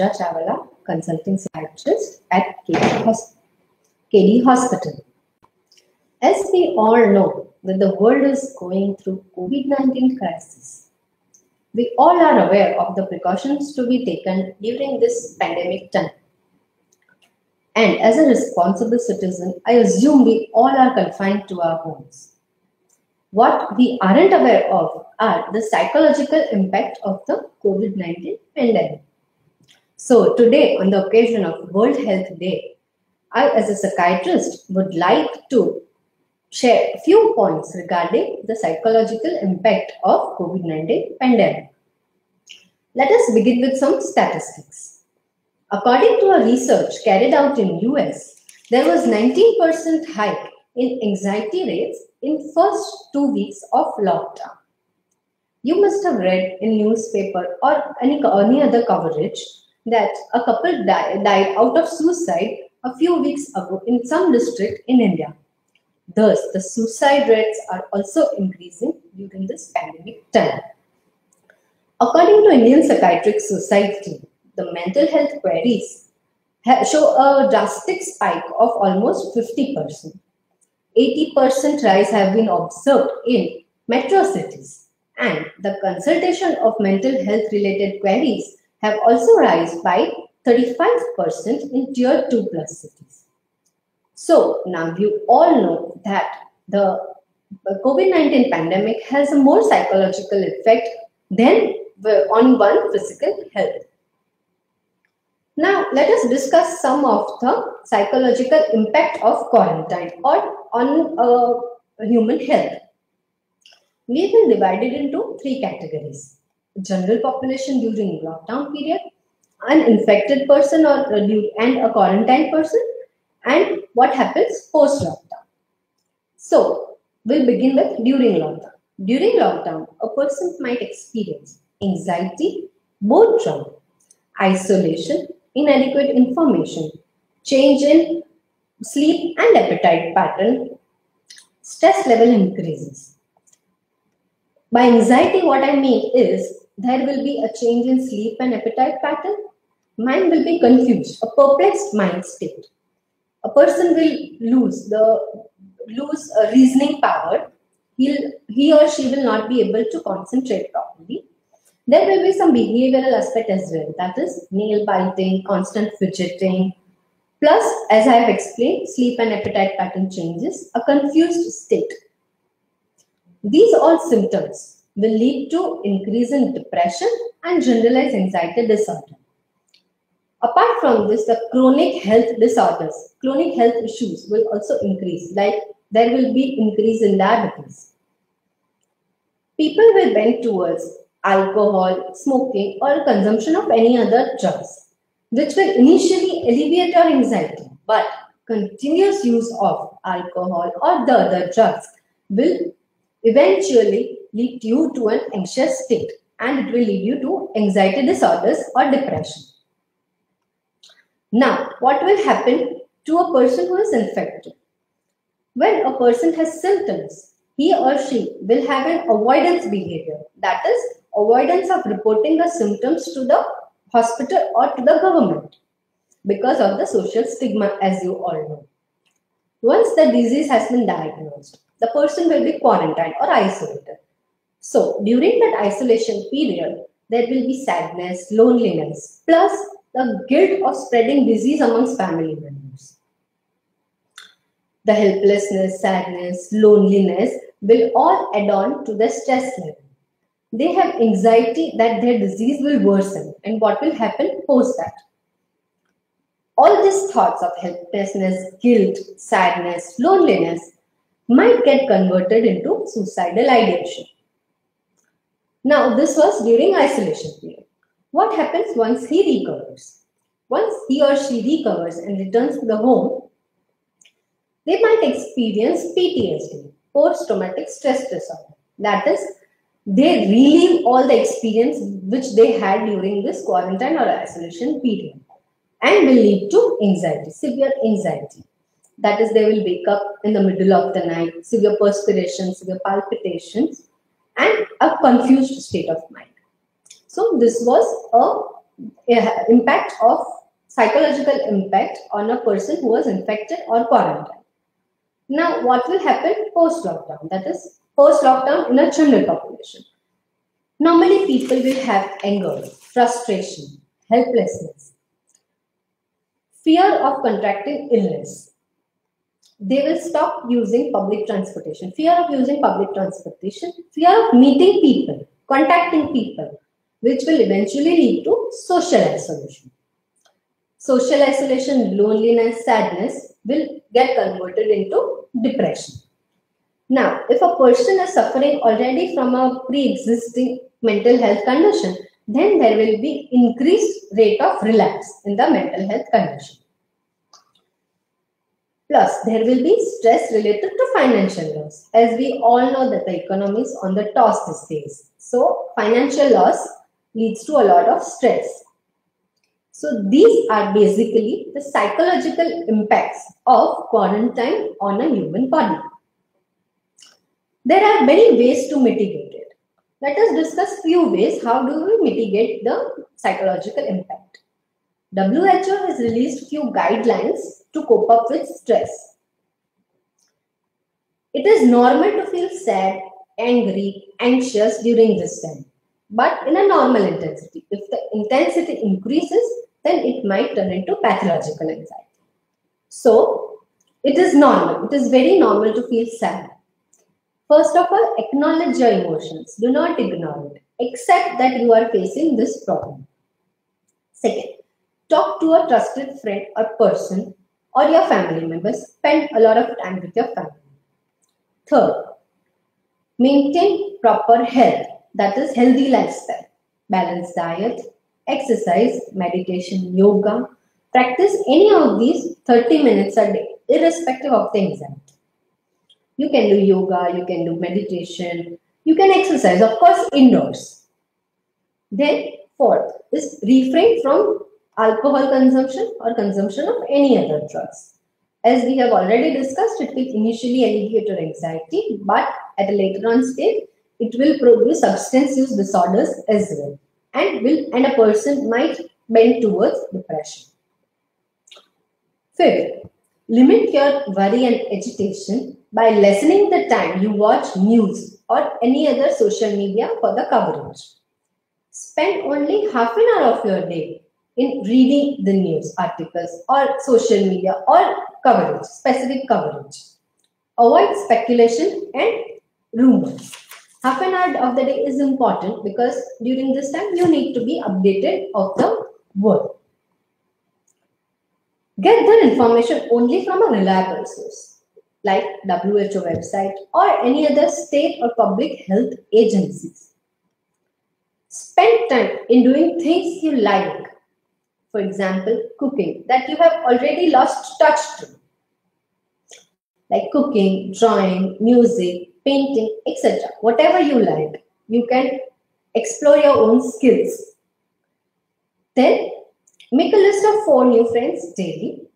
Pooja Chahwala, consulting psychiatrist at KD Hospital. As we all know that the world is going through COVID-19 crisis, we all are aware of the precautions to be taken during this pandemic time. And as a responsible citizen, I assume we all are confined to our homes. What we aren't aware of are the psychological impact of the COVID 19 pandemic. So, today, on the occasion of World Health Day, I, as a psychiatrist, would like to share a few points regarding the psychological impact of COVID 19 pandemic. Let us begin with some statistics. According to a research carried out in US, there was 19% hike in anxiety rates in first two weeks of lockdown. You must have read in newspaper or any, any other coverage that a couple died, died out of suicide a few weeks ago in some district in India. Thus, the suicide rates are also increasing during this pandemic time. According to Indian Psychiatric Society, the mental health queries show a drastic spike of almost 50%. 80% rise have been observed in metro cities, and the consultation of mental health related queries have also risen by 35% in tier 2 plus cities. So now you all know that the COVID-19 pandemic has a more psychological effect than on one physical health. Now, let us discuss some of the psychological impact of quarantine or on uh, human health. We will divide it into three categories. General population during lockdown period, an infected person or uh, and a quarantine person, and what happens post lockdown. So, we'll begin with during lockdown. During lockdown, a person might experience anxiety, from isolation, inadequate information, change in sleep and appetite pattern, stress level increases. By anxiety, what I mean is there will be a change in sleep and appetite pattern. Mind will be confused, a perplexed mind state. A person will lose the lose a reasoning power. He'll, he or she will not be able to concentrate properly. There will be some behavioral aspect as well. That is nail biting, constant fidgeting. Plus, as I have explained, sleep and appetite pattern changes, a confused state. These all symptoms will lead to increase in depression and generalized anxiety disorder. Apart from this, the chronic health disorders, chronic health issues will also increase, like there will be increase in diabetes. People will bend towards alcohol, smoking, or consumption of any other drugs, which will initially alleviate your anxiety, but continuous use of alcohol or the other drugs will eventually lead you to an anxious state and it will lead you to anxiety disorders or depression. Now, what will happen to a person who is infected? When a person has symptoms, he or she will have an avoidance behavior. That is, avoidance of reporting the symptoms to the hospital or to the government because of the social stigma, as you all know. Once the disease has been diagnosed, the person will be quarantined or isolated. So, during that isolation period, there will be sadness, loneliness, plus the guilt of spreading disease amongst family members. The helplessness, sadness, loneliness will all add on to the stress level. They have anxiety that their disease will worsen and what will happen post that. All these thoughts of helplessness, guilt, sadness, loneliness might get converted into suicidal ideation. Now, this was during isolation period. What happens once he recovers? Once he or she recovers and returns to the home, they might experience PTSD, post traumatic stress disorder. That is, they relive all the experience which they had during this quarantine or isolation period and will lead to anxiety, severe anxiety. That is, they will wake up in the middle of the night, severe perspiration, severe palpitations, and a confused state of mind. So, this was a impact of psychological impact on a person who was infected or quarantined. Now, what will happen post lockdown? That is, post lockdown in a general population. Normally, people will have anger, frustration, helplessness, fear of contracting illness. They will stop using public transportation, fear of using public transportation, fear of meeting people, contacting people, which will eventually lead to social isolation. Social isolation, loneliness, sadness will get converted into depression. Now, if a person is suffering already from a pre-existing mental health condition, then there will be increased rate of relapse in the mental health condition. Plus, there will be stress related to financial loss. As we all know that the economy is on the toss these days. So, financial loss leads to a lot of stress. So, these are basically the psychological impacts of quarantine on a human body. There are many ways to mitigate it. Let us discuss few ways how do we mitigate the psychological impact. WHO has released few guidelines to cope up with stress. It is normal to feel sad, angry, anxious during this time, but in a normal intensity. If the intensity increases, then it might turn into pathological anxiety. So, it is normal. It is very normal to feel sad. First of all, acknowledge your emotions. Do not ignore it. Accept that you are facing this problem. Second, talk to a trusted friend or person or your family members. Spend a lot of time with your family. Third, maintain proper health. That is healthy lifestyle. Balanced diet, exercise, meditation, yoga. Practice any of these 30 minutes a day, irrespective of the anxiety. You can do yoga, you can do meditation, you can exercise, of course, indoors. Then, fourth is refrain from alcohol consumption or consumption of any other drugs. As we have already discussed, it will initially alleviate your anxiety, but at a later on stage, it will produce substance use disorders as well, and will and a person might bend towards depression. Fifth, limit your worry and agitation by lessening the time you watch news or any other social media for the coverage. Spend only half an hour of your day in reading the news articles or social media or coverage, specific coverage. Avoid speculation and rumors. Half an hour of the day is important because during this time you need to be updated of the world. Get the information only from a reliable source like WHO website or any other state or public health agencies. Spend time in doing things you like. For example, cooking that you have already lost touch to. Like cooking, drawing, music, painting, etc. Whatever you like, you can explore your own skills. Then make a list of four new friends daily.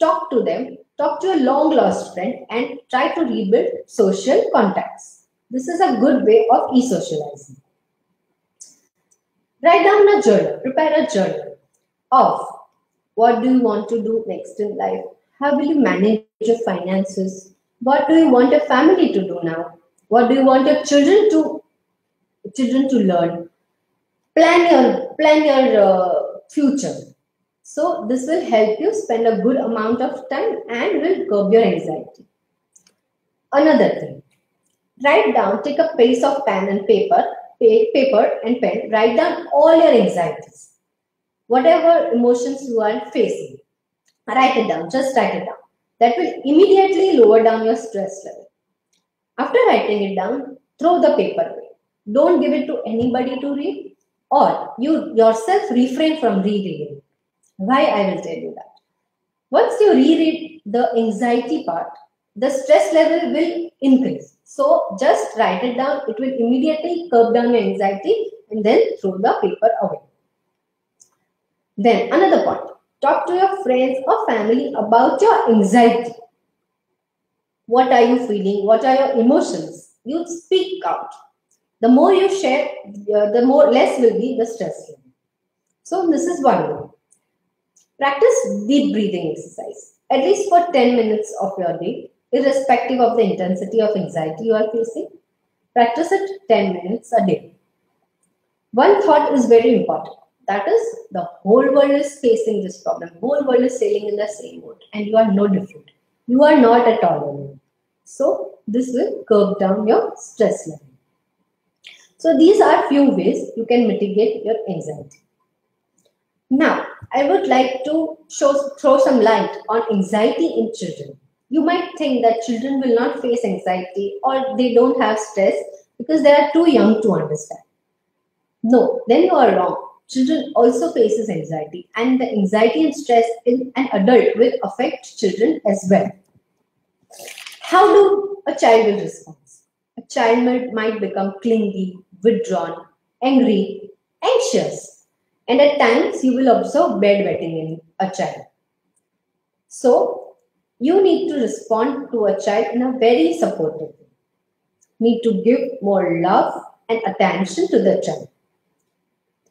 Talk to them talk to a long lost friend and try to rebuild social contacts. This is a good way of e socializing. Write down a journal, prepare a journal of what do you want to do next in life? How will you manage your finances? What do you want your family to do now? What do you want your children to children to learn? Plan your plan your uh, future so this will help you spend a good amount of time and will curb your anxiety. Another thing, write down, take a piece of pen and paper, paper and pen, write down all your anxieties. Whatever emotions you are facing, write it down, just write it down. That will immediately lower down your stress level. After writing it down, throw the paper away. Don't give it to anybody to read or you yourself refrain from reading it why I will tell you that. Once you reread the anxiety part, the stress level will increase. So just write it down. It will immediately curb down your anxiety and then throw the paper away. Then another point. Talk to your friends or family about your anxiety. What are you feeling? What are your emotions? You speak out. The more you share, uh, the more less will be the stress. So this is one way. Practice deep breathing exercise at least for 10 minutes of your day, irrespective of the intensity of anxiety you are facing. Practice it 10 minutes a day. One thought is very important. That is, the whole world is facing this problem. Whole world is sailing in the same boat, and you are no different. You are not at all alone. So this will curb down your stress level. So these are few ways you can mitigate your anxiety. Now, I would like to show, throw some light on anxiety in children. You might think that children will not face anxiety or they don't have stress because they are too young to understand. No, then you are wrong. Children also faces anxiety and the anxiety and stress in an adult will affect children as well. How do a child will respond? A child might become clingy, withdrawn, angry, anxious, and at times you will observe bedwetting in a child. So you need to respond to a child in a very supportive way. Need to give more love and attention to the child.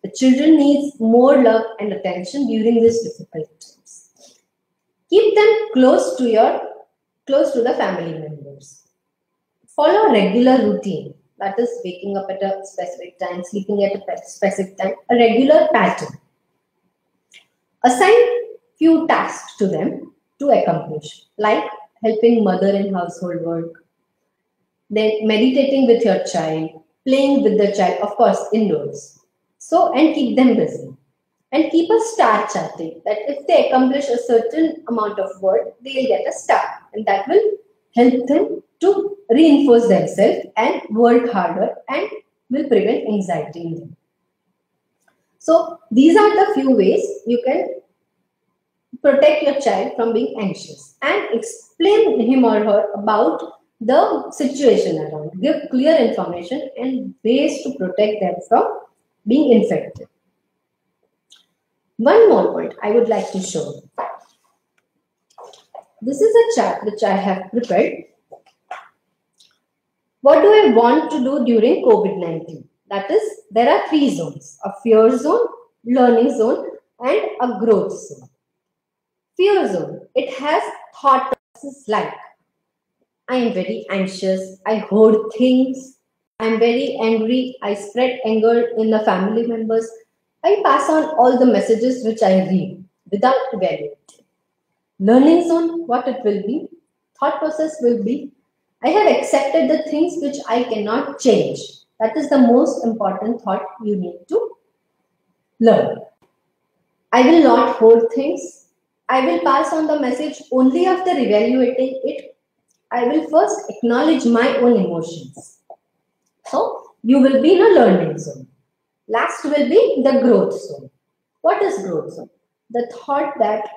The children needs more love and attention during these difficult times. Keep them close to your close to the family members. Follow a regular routine that is waking up at a specific time, sleeping at a specific time, a regular pattern. Assign few tasks to them to accomplish, like helping mother in household work, then meditating with your child, playing with the child, of course, indoors. So, and keep them busy. And keep a star charting that if they accomplish a certain amount of work, they'll get a star. And that will help them to reinforce themselves and work harder and will prevent anxiety in them. So these are the few ways you can protect your child from being anxious and explain him or her about the situation around. Give clear information and ways to protect them from being infected. One more point I would like to show. This is a chart which I have prepared what do I want to do during COVID 19? That is, there are three zones a fear zone, learning zone, and a growth zone. Fear zone, it has thought processes like I am very anxious, I hoard things, I am very angry, I spread anger in the family members. I pass on all the messages which I read without evaluating. Learning zone, what it will be? Thought process will be I have accepted the things which I cannot change. That is the most important thought you need to learn. I will not hold things. I will pass on the message only after evaluating it. I will first acknowledge my own emotions. So, you will be in a learning zone. Last will be the growth zone. What is growth zone? The thought that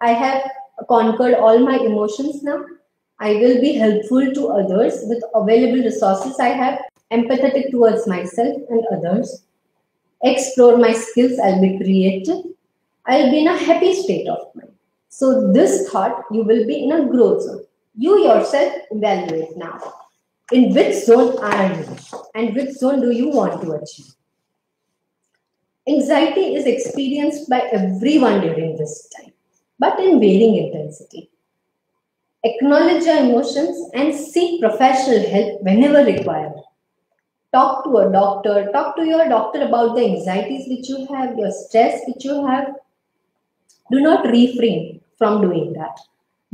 I have conquered all my emotions now I will be helpful to others with available resources I have, empathetic towards myself and others, explore my skills, I'll be creative, I'll be in a happy state of mind. So, this thought, you will be in a growth zone. You yourself evaluate now. In which zone are you? And which zone do you want to achieve? Anxiety is experienced by everyone during this time, but in varying intensity. Acknowledge your emotions and seek professional help whenever required. Talk to a doctor, talk to your doctor about the anxieties which you have, your stress which you have. Do not refrain from doing that.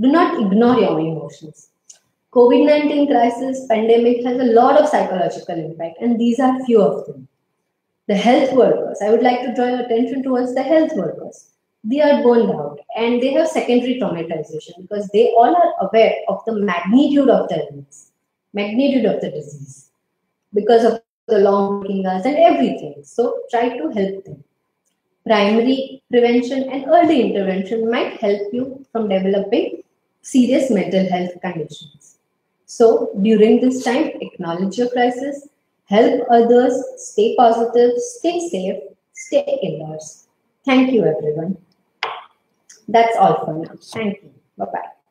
Do not ignore your emotions. COVID 19 crisis, pandemic has a lot of psychological impact, and these are few of them. The health workers, I would like to draw your attention towards the health workers they are burned out and they have secondary traumatization because they all are aware of the magnitude of the illness, magnitude of the disease because of the long working hours and everything. So try to help them. Primary prevention and early intervention might help you from developing serious mental health conditions. So during this time, acknowledge your crisis, help others, stay positive, stay safe, stay indoors. Thank you, everyone. That's all for now. Thank you. Bye bye.